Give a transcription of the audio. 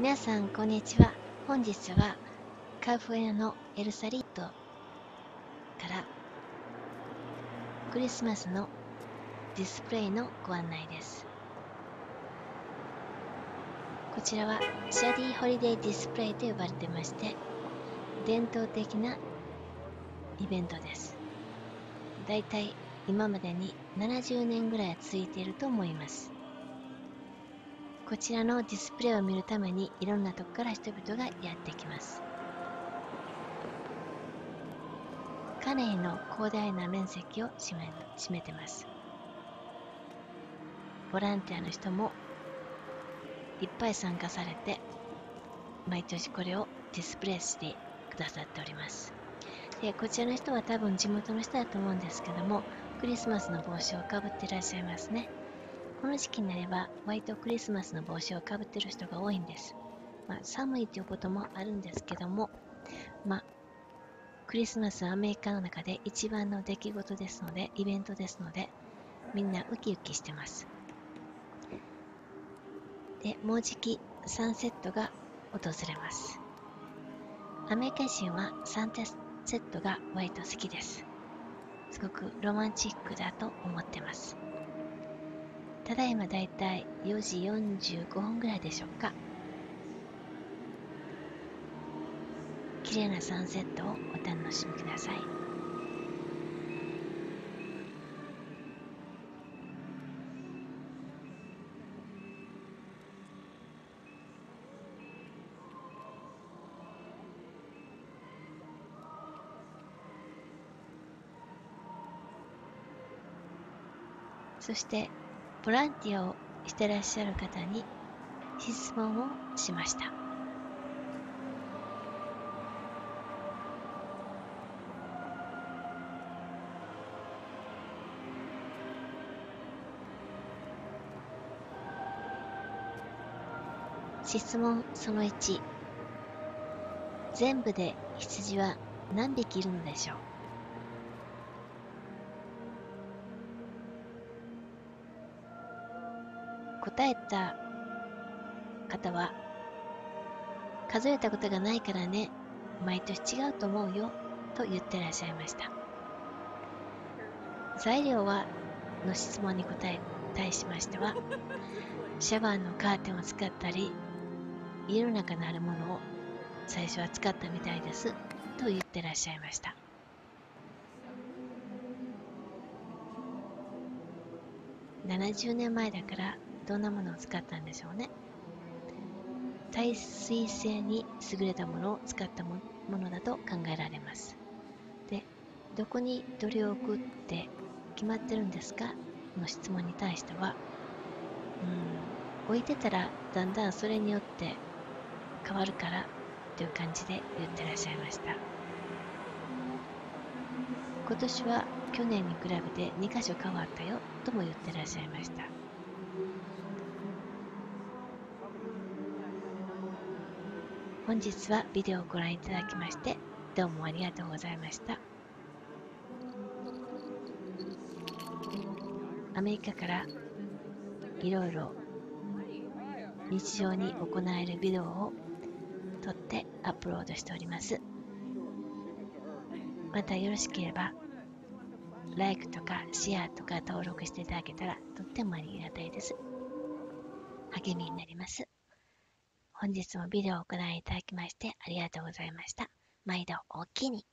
皆さん、こんにちは。本日はカリフォルニアのエルセリートからクリスマスのディスプレイのご案内です。こちらはシャディホリデーディスプレイと呼ばれてまして、伝統的なイベントです。だいたい今までに70年ぐらい続いていると思います。こちらのディスプレイを見るためにいろんなとこから人々がやってきます。カネイの広大な面積を占めめてます。ボランティアの人もいっぱい参加されて毎年これをディスプレイしてくださっております。でこちらの人は多分地元の人だと思うんですけどもクリスマスの帽子をかぶっていらっしゃいますね。この時期になれば、ホワイトクリスマスの帽子をかぶってる人が多いんです。まあ、寒いということもあるんですけども、まあ、クリスマスはアメリカの中で一番の出来事ですので、イベントですので、みんなウキウキしてます。で、もうじきサンセットが訪れます。アメリカ人はサンセットが割と好きです。すごくロマンチックだと思ってます。ただいまだいたい4時45分ぐらいでしょうか。綺麗なサンセットをお楽しみください。そしてボランティアをしてらっしゃる方に質問をしました。質問その1全部で羊は何匹いるのでしょう？答えた方は、数えたことがないからね、毎年違うと思うよ、と言ってらっしゃいました。材料は、の質問に答え、対しましては、シャワーのカーテンを使ったり、家の中にあるものを最初は使ったみたいです、と言ってらっしゃいました。70年前だからどんなものを使ったんでしょうね。耐水性に優れたものを使ったものだと考えられます。で、どこにどれを置くって決まってるんですか？の質問に対しては、うん、置いてたらだんだんそれによって変わるからという感じで言ってらっしゃいました。今年は去年に比べて2箇所変わったよとも言ってらっしゃいました。本日はビデオをご覧いただきましてどうもありがとうございました。アメリカからいろいろ日常に行えるビデオを撮ってアップロードしております。またよろしければ、like とかシェアとか登録していただけたらとってもありがたいです。励みになります。本日もビデオをご覧いただきましてありがとうございました。毎度おおきに。